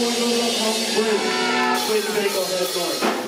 going on that house break. Way to make on that mark.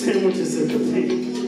sandwiches at the table.